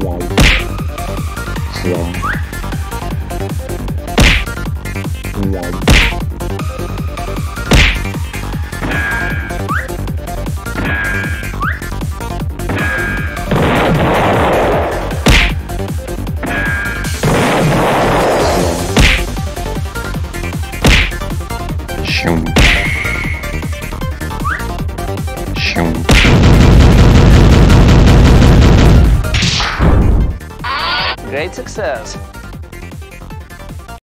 Wow. Wow. Shum. Shum. Great success.